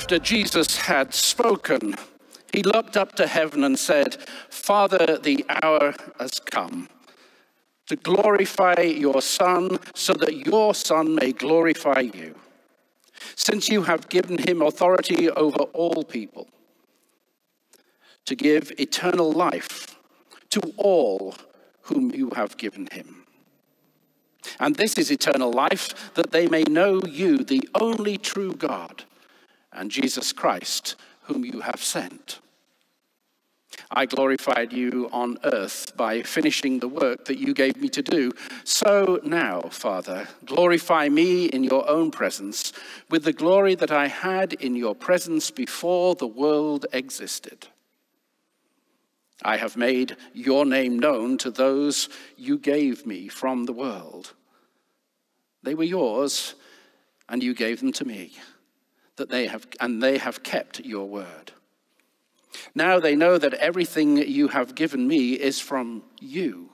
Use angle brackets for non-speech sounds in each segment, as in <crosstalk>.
after Jesus had spoken, he looked up to heaven and said, Father, the hour has come to glorify your Son so that your Son may glorify you, since you have given him authority over all people, to give eternal life to all whom you have given him. And this is eternal life, that they may know you, the only true God, and Jesus Christ, whom you have sent. I glorified you on earth by finishing the work that you gave me to do. So now, Father, glorify me in your own presence with the glory that I had in your presence before the world existed. I have made your name known to those you gave me from the world. They were yours, and you gave them to me, that they have, and they have kept your word. Now they know that everything you have given me is from you.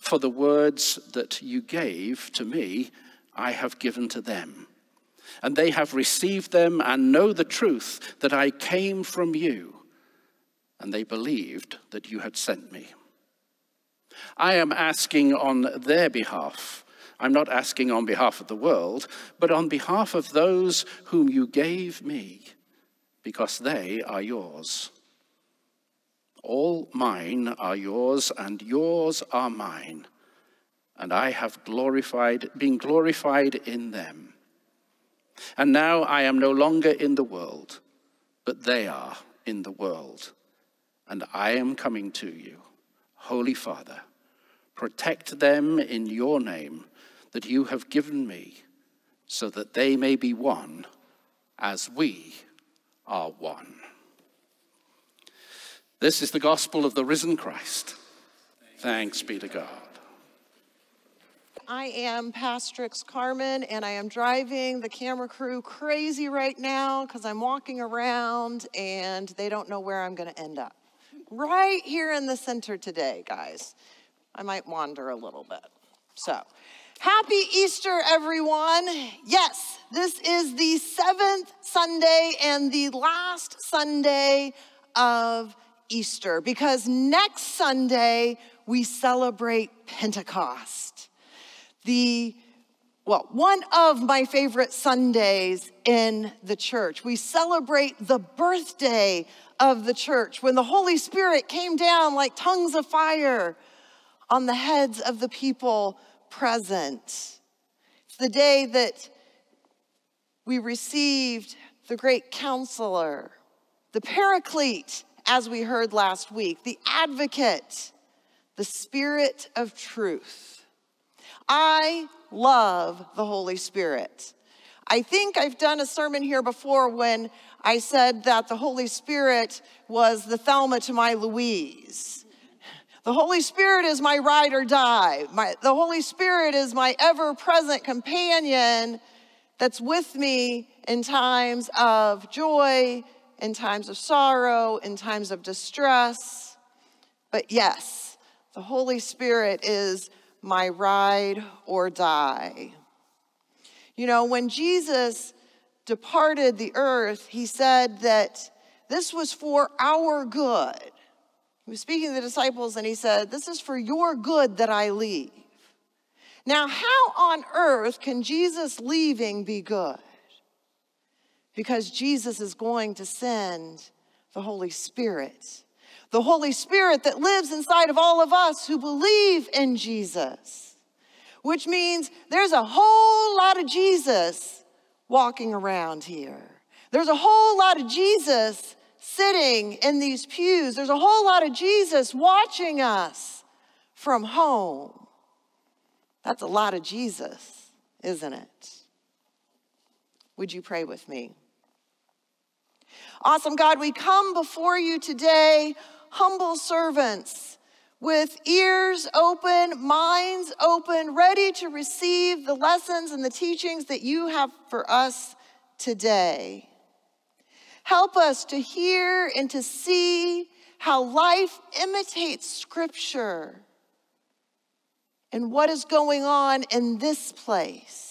For the words that you gave to me, I have given to them. And they have received them and know the truth that I came from you. And they believed that you had sent me. I am asking on their behalf. I'm not asking on behalf of the world, but on behalf of those whom you gave me because they are yours. All mine are yours, and yours are mine, and I have glorified, been glorified in them. And now I am no longer in the world, but they are in the world, and I am coming to you. Holy Father, protect them in your name that you have given me, so that they may be one as we are one. This is the gospel of the risen Christ. Thanks be to God. I am Pastrix Carmen, and I am driving the camera crew crazy right now because I'm walking around and they don't know where I'm going to end up. Right here in the center today, guys. I might wander a little bit. So, Happy Easter, everyone. Yes, this is the seventh Sunday and the last Sunday of Easter because next Sunday we celebrate Pentecost. The well, one of my favorite Sundays in the church. We celebrate the birthday of the church when the Holy Spirit came down like tongues of fire on the heads of the people present. It's the day that we received the great counselor, the paraclete, as we heard last week, the advocate, the spirit of truth. I love the Holy Spirit. I think I've done a sermon here before when I said that the Holy Spirit was the Thelma to my Louise. The Holy Spirit is my ride or die. My, the Holy Spirit is my ever present companion that's with me in times of joy, in times of sorrow, in times of distress. But yes, the Holy Spirit is my ride or die. You know, when Jesus departed the earth, he said that this was for our good. He was speaking to the disciples and he said, This is for your good that I leave. Now, how on earth can Jesus leaving be good? Because Jesus is going to send the Holy Spirit. The Holy Spirit that lives inside of all of us who believe in Jesus. Which means there's a whole lot of Jesus walking around here. There's a whole lot of Jesus sitting in these pews. There's a whole lot of Jesus watching us from home. That's a lot of Jesus, isn't it? Would you pray with me? Awesome God, we come before you today, humble servants with ears open, minds open, ready to receive the lessons and the teachings that you have for us today. Help us to hear and to see how life imitates Scripture and what is going on in this place.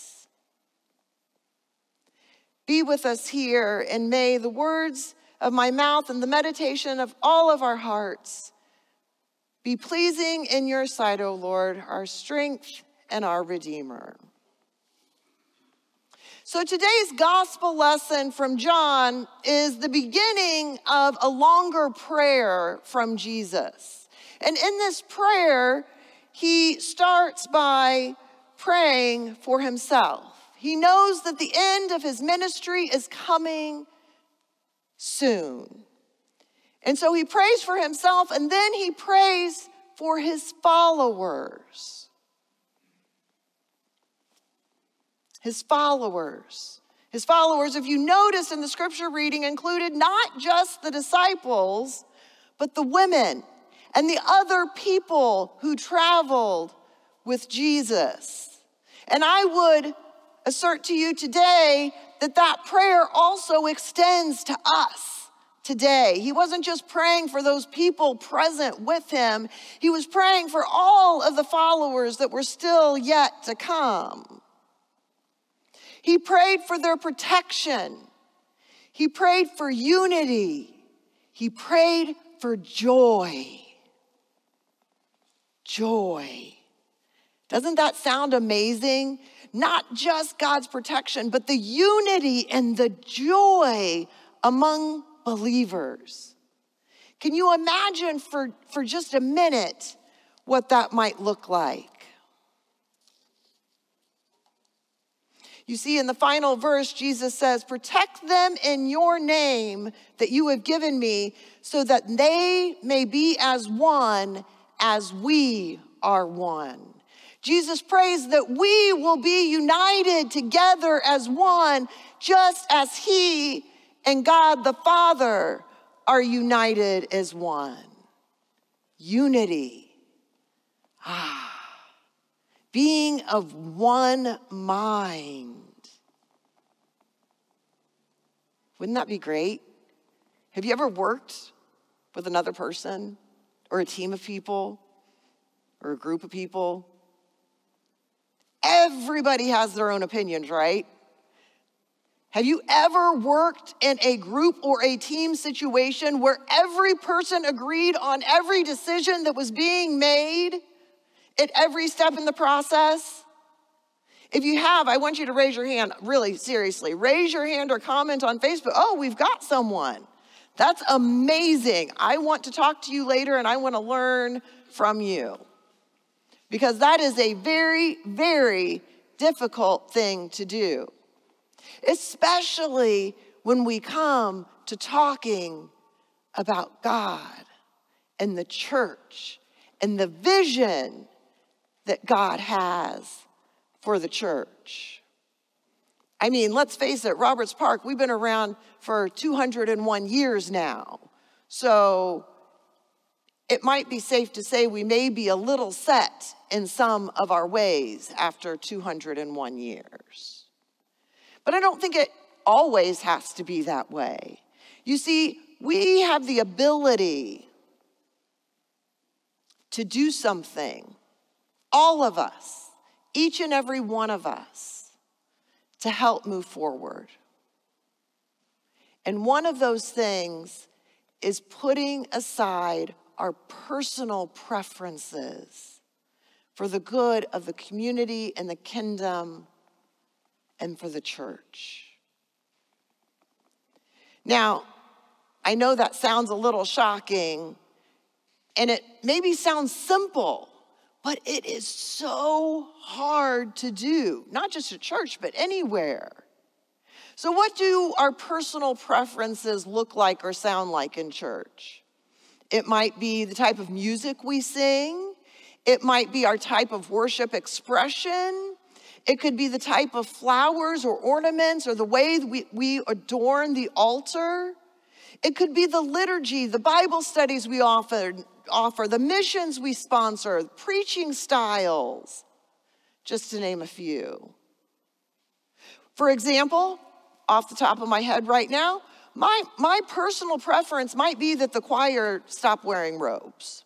be with us here, and may the words of my mouth and the meditation of all of our hearts be pleasing in your sight, O Lord, our strength and our Redeemer. So today's gospel lesson from John is the beginning of a longer prayer from Jesus. And in this prayer, he starts by praying for himself. He knows that the end of his ministry is coming soon. And so he prays for himself and then he prays for his followers. His followers. His followers, if you notice in the scripture reading, included not just the disciples, but the women and the other people who traveled with Jesus. And I would assert to you today that that prayer also extends to us today. He wasn't just praying for those people present with him, he was praying for all of the followers that were still yet to come. He prayed for their protection. He prayed for unity. He prayed for joy. Joy. Doesn't that sound amazing? Not just God's protection, but the unity and the joy among believers. Can you imagine for, for just a minute what that might look like? You see, in the final verse, Jesus says, Protect them in your name that you have given me, so that they may be as one as we are one. Jesus prays that we will be united together as one, just as He and God the Father are united as one. Unity. Ah being of one mind. Wouldn't that be great? Have you ever worked with another person or a team of people or a group of people? Everybody has their own opinions, right? Have you ever worked in a group or a team situation where every person agreed on every decision that was being made? At every step in the process? If you have, I want you to raise your hand, really seriously. Raise your hand or comment on Facebook. Oh, we've got someone. That's amazing. I want to talk to you later and I want to learn from you. Because that is a very, very difficult thing to do, especially when we come to talking about God and the church and the vision that God has for the church. I mean, let's face it, Roberts Park, we've been around for 201 years now. So it might be safe to say we may be a little set in some of our ways after 201 years. But I don't think it always has to be that way. You see, we have the ability to do something all of us, each and every one of us, to help move forward. And one of those things is putting aside our personal preferences for the good of the community and the kingdom and for the church. Now, I know that sounds a little shocking, and it maybe sounds simple but it is so hard to do, not just at church, but anywhere. So, what do our personal preferences look like or sound like in church? It might be the type of music we sing, it might be our type of worship expression. It could be the type of flowers or ornaments or the way we, we adorn the altar. It could be the liturgy, the Bible studies we offer, offer, the missions we sponsor, preaching styles, just to name a few. For example, off the top of my head right now, my, my personal preference might be that the choir stop wearing robes.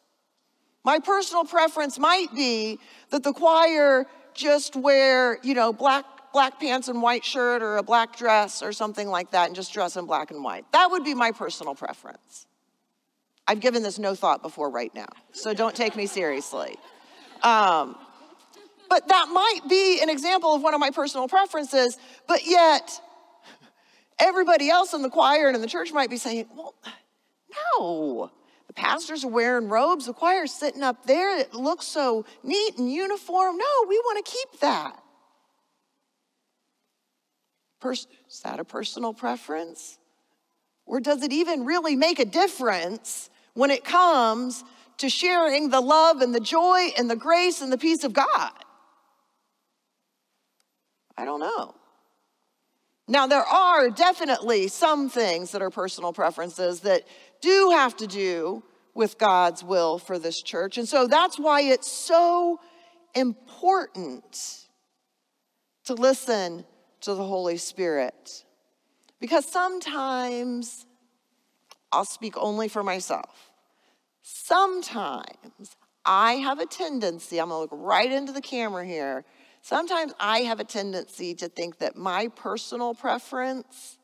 My personal preference might be that the choir just wear, you know, black black pants and white shirt or a black dress or something like that and just dress in black and white. That would be my personal preference. I've given this no thought before right now, so don't take me seriously. Um, but that might be an example of one of my personal preferences, but yet everybody else in the choir and in the church might be saying, well, no. The pastors are wearing robes, the choir's sitting up there, it looks so neat and uniform. No, we want to keep that. Pers- is that a personal preference? Or does it even really make a difference when it comes to sharing the love and the joy and the grace and the peace of God? I don't know. Now, there are definitely some things that are personal preferences that do have to do with God's will for this church. And so that's why it's so important to listen to the Holy Spirit. Because sometimes, I'll speak only for myself, sometimes I have a tendency, I'm gonna look right into the camera here. Sometimes I have a tendency to think that my personal preference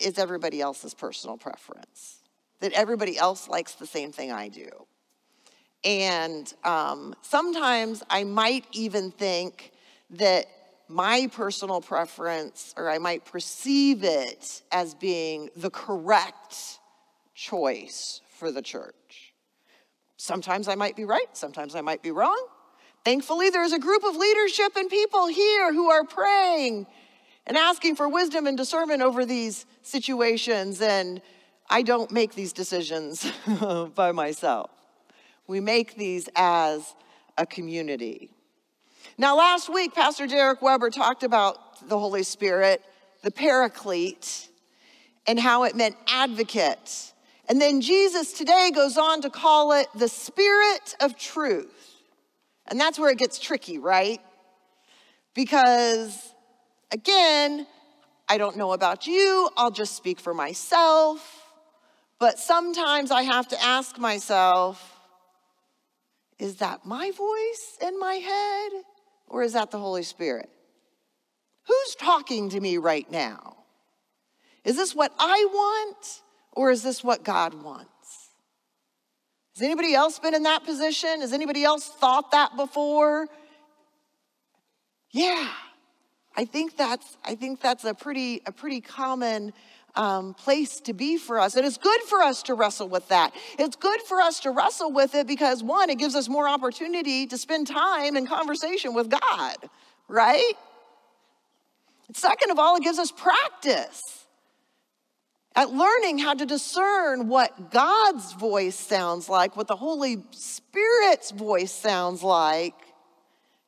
is everybody else's personal preference, that everybody else likes the same thing I do. And um, sometimes I might even think that my personal preference, or I might perceive it as being the correct choice for the church. Sometimes I might be right, sometimes I might be wrong. Thankfully, there's a group of leadership and people here who are praying and asking for wisdom and discernment over these situations. And I don't make these decisions <laughs> by myself. We make these as a community. Now, last week, Pastor Derek Weber talked about the Holy Spirit, the paraclete, and how it meant advocate. And then Jesus today goes on to call it the Spirit of truth. And that's where it gets tricky, right? Because, again, I don't know about you, I'll just speak for myself. But sometimes I have to ask myself, is that my voice in my head? Or is that the Holy Spirit? Who's talking to me right now? Is this what I want or is this what God wants? Has anybody else been in that position? Has anybody else thought that before? Yeah. I think that's I think that's a pretty a pretty common um, place to be for us. And it's good for us to wrestle with that. It's good for us to wrestle with it because, one, it gives us more opportunity to spend time in conversation with God, right? Second of all, it gives us practice at learning how to discern what God's voice sounds like, what the Holy Spirit's voice sounds like,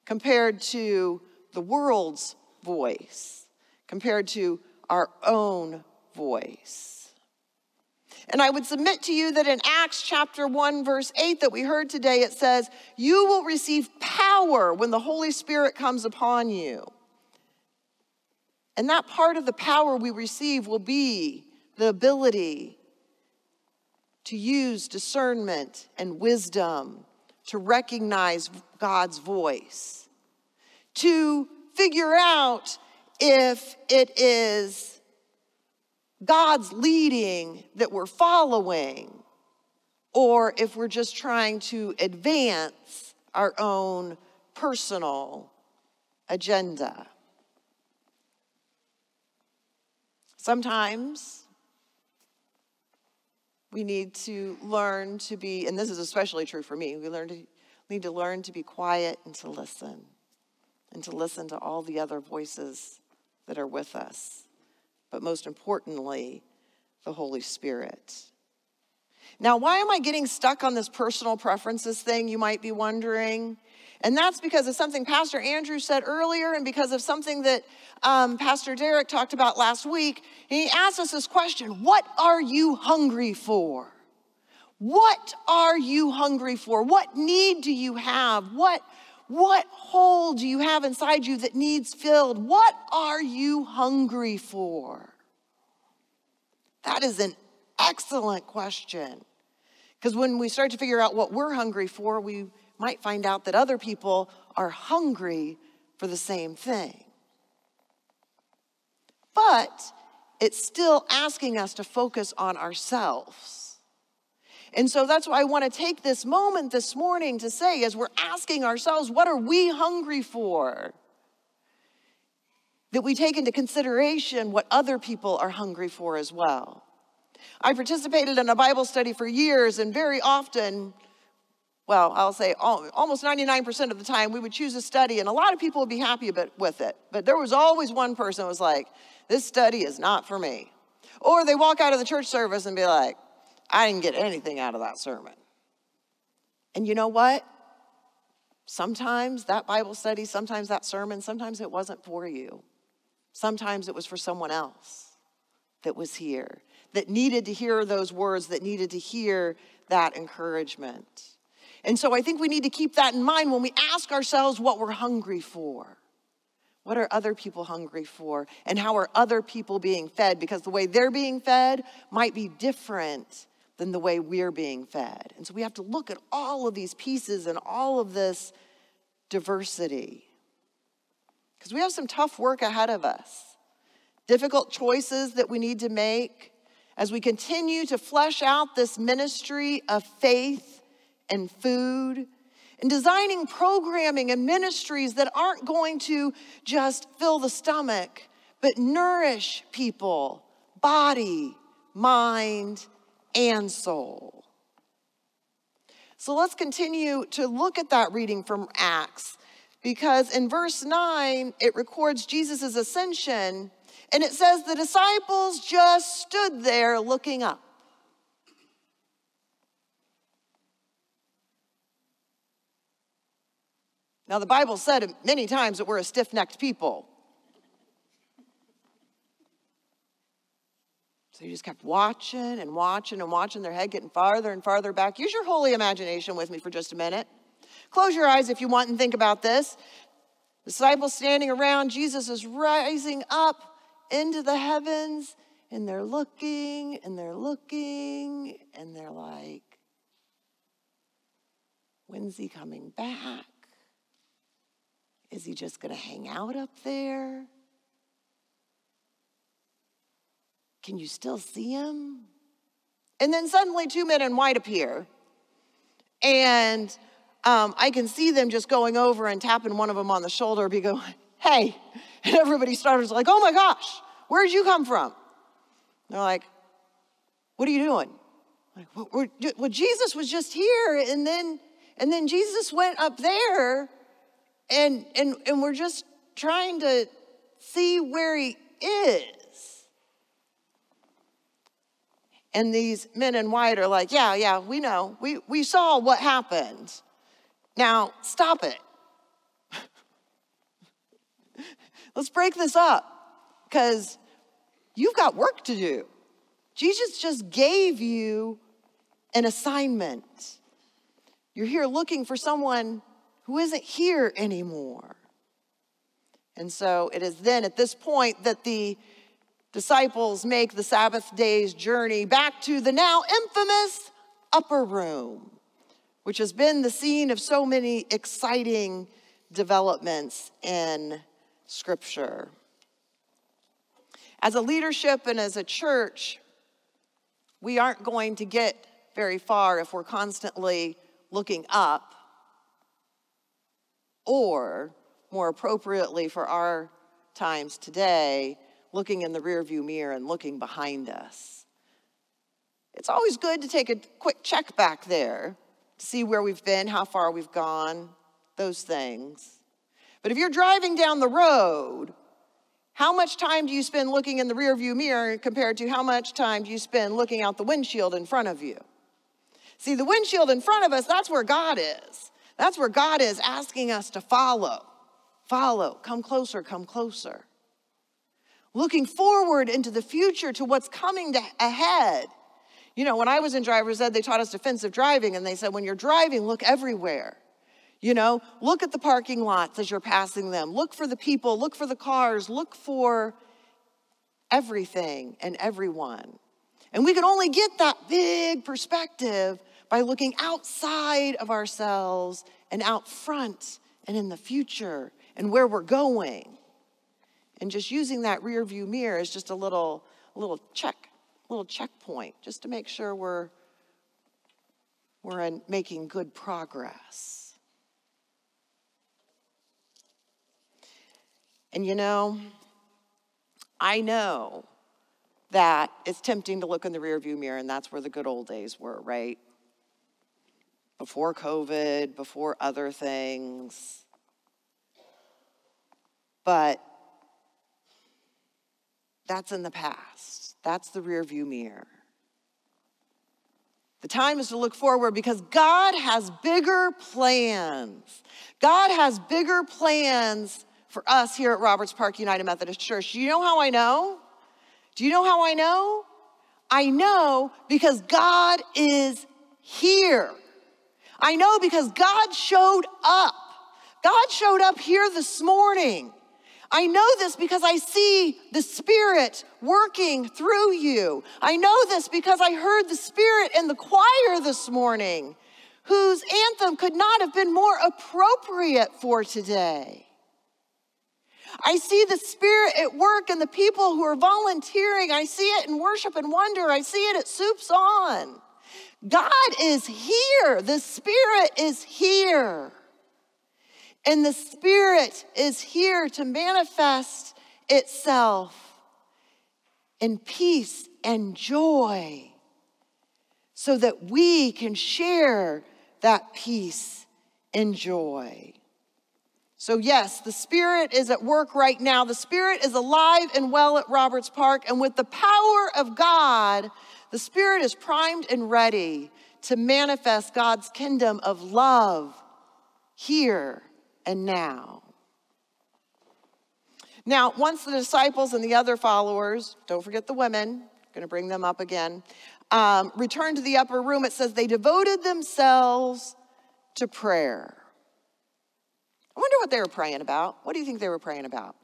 compared to the world's voice, compared to our own voice. And I would submit to you that in Acts chapter 1, verse 8, that we heard today, it says, You will receive power when the Holy Spirit comes upon you. And that part of the power we receive will be the ability to use discernment and wisdom to recognize God's voice, to figure out if it is God's leading that we're following, or if we're just trying to advance our own personal agenda. Sometimes we need to learn to be, and this is especially true for me, we learn to, need to learn to be quiet and to listen, and to listen to all the other voices that are with us but most importantly, the Holy Spirit. Now, why am I getting stuck on this personal preferences thing, you might be wondering? And that's because of something Pastor Andrew said earlier, and because of something that um, Pastor Derek talked about last week. he asked us this question What are you hungry for? What are you hungry for? What need do you have? What what hole do you have inside you that needs filled? What are you hungry for? That is an excellent question. Because when we start to figure out what we're hungry for, we might find out that other people are hungry for the same thing. but it's still asking us to focus on ourselves. And so that's why I want to take this moment this morning to say, as we're asking ourselves, what are we hungry for? That we take into consideration what other people are hungry for as well. I participated in a Bible study for years, and very often, well, I'll say almost 99% of the time, we would choose a study, and a lot of people would be happy with it. But there was always one person who was like, This study is not for me. Or they walk out of the church service and be like, I didn't get anything out of that sermon. And you know what? Sometimes that Bible study, sometimes that sermon, sometimes it wasn't for you. Sometimes it was for someone else that was here, that needed to hear those words, that needed to hear that encouragement. And so I think we need to keep that in mind when we ask ourselves what we're hungry for. What are other people hungry for? And how are other people being fed? Because the way they're being fed might be different than the way we're being fed. And so we have to look at all of these pieces and all of this diversity. Because we have some tough work ahead of us, difficult choices that we need to make as we continue to flesh out this ministry of faith and food and designing programming and ministries that aren't going to just fill the stomach, but nourish people, body, mind, and soul. So let's continue to look at that reading from Acts because in verse 9, it records Jesus' ascension, and it says the disciples just stood there looking up. Now, the Bible said many times that we're a stiff necked people. So just kept watching and watching and watching their head getting farther and farther back. Use your holy imagination with me for just a minute. Close your eyes if you want and think about this. Disciples standing around, Jesus is rising up into the heavens, and they're looking and they're looking, and they're like, when's he coming back? Is he just going to hang out up there? Can you still see him? And then suddenly, two men in white appear. And um, I can see them just going over and tapping one of them on the shoulder, be going, hey. <laughs> And everybody starts like, oh my gosh, where'd you come from? And they're like, what are you doing? Like, well, well, Jesus was just here, and then and then Jesus went up there, and and and we're just trying to see where he is. And these men in white are like, yeah, yeah, we know. We, we saw what happened. Now, stop it. <laughs> Let's break this up because you've got work to do. Jesus just gave you an assignment. You're here looking for someone who isn't here anymore. And so it is then at this point that the disciples make the Sabbath day's journey back to the now infamous upper room, which has been the scene of so many exciting developments in Scripture. As a leadership and as a church, we aren't going to get very far if we're constantly looking up, or more appropriately for our times today, looking in the rearview mirror and looking behind us. It's always good to take a quick check back there to see where we've been, how far we've gone, those things. But if you're driving down the road, how much time do you spend looking in the rearview mirror compared to how much time do you spend looking out the windshield in front of you? See, the windshield in front of us, that's where God is. That's where God is asking us to follow. Follow. Come closer, come closer looking forward into the future to what's coming to, ahead. You know, when I was in driver's ed, they taught us defensive driving, and they said, when you're driving, look everywhere. You know, look at the parking lots as you're passing them, look for the people, look for the cars, look for everything and everyone. And we can only get that big perspective by looking outside of ourselves and out front and in the future and where we're going. And just using that rear view mirror is just a little, little check, a little checkpoint, just to make sure we're, we're in making good progress. And you know, I know that it's tempting to look in the rearview mirror, and that's where the good old days were, right? Before COVID, before other things. But that's in the past. That's the rearview mirror. The time is to look forward because God has bigger plans. God has bigger plans for us here at Roberts Park United Methodist Church. Do you know how I know? Do you know how I know? I know because God is here. I know because God showed up. God showed up here this morning. I know this because I see the Spirit working through you. I know this because I heard the Spirit in the choir this morning, whose anthem could not have been more appropriate for today. I see the Spirit at work in the people who are volunteering. I see it in worship and wonder. I see it at Soups On. God is here. The Spirit is here. And the Spirit is here to manifest itself in peace and joy so that we can share that peace and joy. So, yes, the Spirit is at work right now. The Spirit is alive and well at Roberts Park. And with the power of God, the Spirit is primed and ready to manifest God's kingdom of love here and now. Now, once the disciples and the other followers, don't forget the women, going to bring them up again, um, returned to the upper room, it says they devoted themselves to prayer. I wonder what they were praying about. What do you think they were praying about?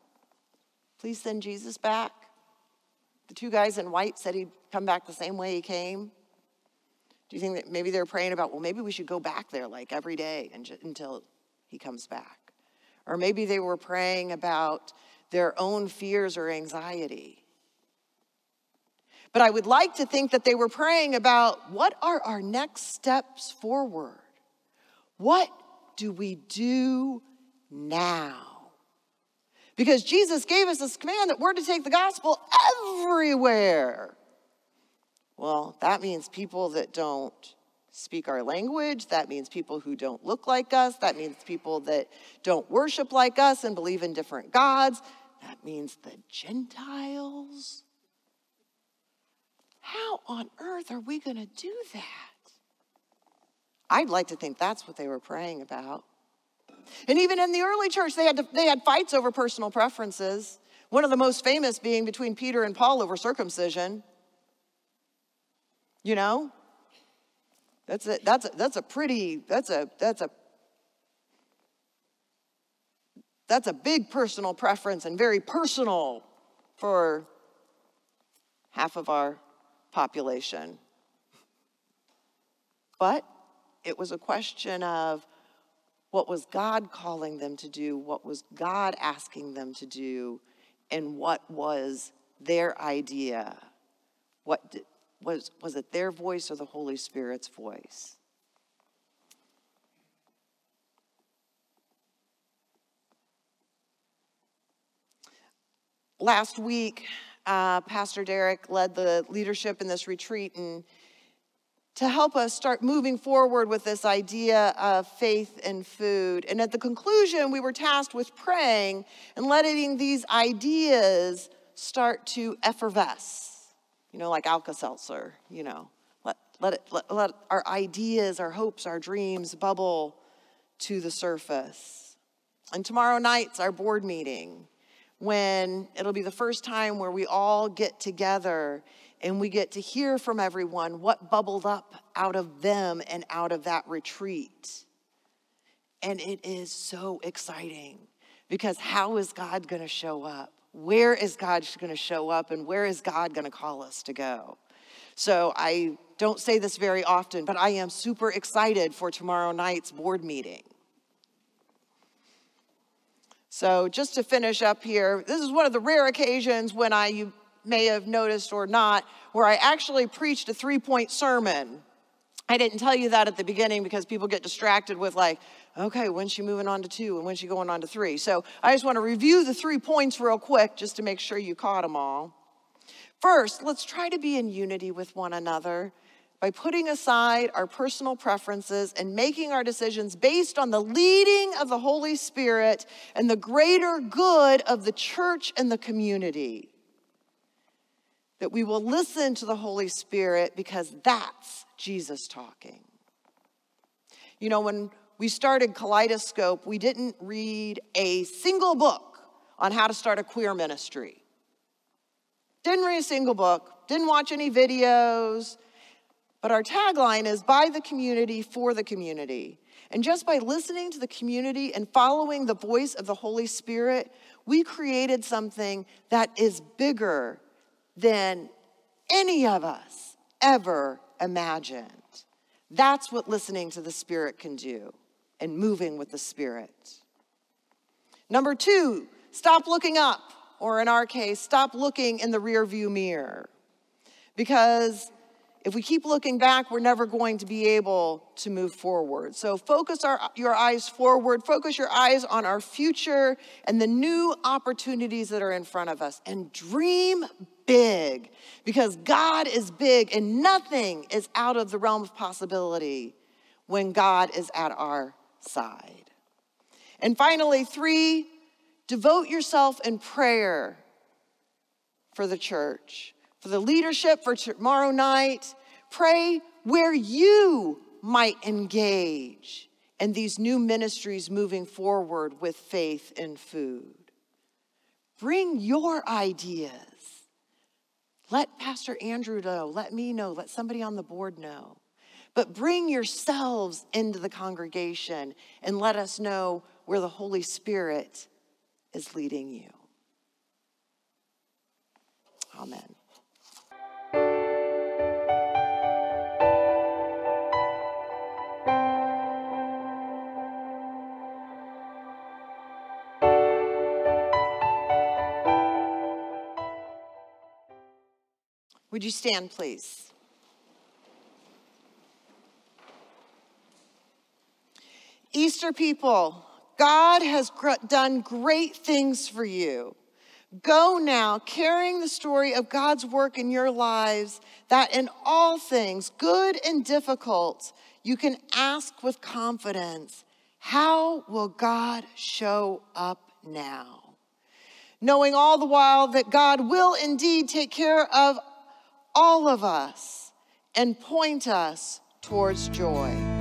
Please send Jesus back. The two guys in white said he'd come back the same way he came. Do you think that maybe they were praying about, well, maybe we should go back there like every day until he comes back? Or maybe they were praying about their own fears or anxiety. But I would like to think that they were praying about what are our next steps forward? What do we do now. Because Jesus gave us this command that we're to take the gospel everywhere. Well, that means people that don't speak our language. That means people who don't look like us. That means people that don't worship like us and believe in different gods. That means the Gentiles. How on earth are we going to do that? I'd like to think that's what they were praying about. And even in the early church, they had, to, they had fights over personal preferences. One of the most famous being between Peter and Paul over circumcision. You know? That's a, that's a, that's a pretty, that's a, that's a, that's a big personal preference and very personal for half of our population. But it was a question of what was God calling them to do? What was God asking them to do? And what was their idea? What did, was, was it their voice or the Holy Spirit's voice? Last week, uh, Pastor Derek led the leadership in this retreat, and to help us start moving forward with this idea of faith and food. And at the conclusion, we were tasked with praying and letting these ideas start to effervesce, you know, like Alka Seltzer, you know. Let, let, it, let, let our ideas, our hopes, our dreams bubble to the surface. And tomorrow night's our board meeting when it'll be the first time where we all get together and we get to hear from everyone what bubbled up out of them and out of that retreat. And it is so exciting because how is God going to show up? Where is God going to show up and where is God going to call us to go? So I don't say this very often, but I am super excited for tomorrow night's board meeting. So, just to finish up here, this is one of the rare occasions when I, you may have noticed or not, where I actually preached a three point sermon. I didn't tell you that at the beginning because people get distracted with, like, okay, when's she moving on to two and when's she going on to three? So, I just want to review the three points real quick just to make sure you caught them all. First, let's try to be in unity with one another by putting aside our personal preferences and making our decisions based on the leading of the Holy Spirit and the greater good of the church and the community. That we will listen to the Holy Spirit because that's Jesus talking. You know, when we started Kaleidoscope, we didn't read a single book on how to start a queer ministry. Didn't read a single book, didn't watch any videos, but our tagline is by the community, for the community. And just by listening to the community and following the voice of the Holy Spirit, we created something that is bigger than any of us ever imagined. That's what listening to the Spirit can do and moving with the Spirit. Number two, stop looking up, or in our case, stop looking in the rearview mirror. Because if we keep looking back, we're never going to be able to move forward. So focus our, your eyes forward, focus your eyes on our future and the new opportunities that are in front of us, and dream big because God is big and nothing is out of the realm of possibility when God is at our side. And finally, three, devote yourself in prayer for the church, for the leadership for tomorrow night. Pray where you might engage in these new ministries moving forward with faith and food. Bring your ideas. Let Pastor Andrew know, let me know, let somebody on the board know. But bring yourselves into the congregation and let us know where the Holy Spirit is leading you. Amen. Would you stand, please? Easter people, God has done great things for you. Go now, carrying the story of God's work in your lives, that in all things, good and difficult, you can ask with confidence, How will God show up now? Knowing all the while that God will indeed take care of all of us and point us towards joy.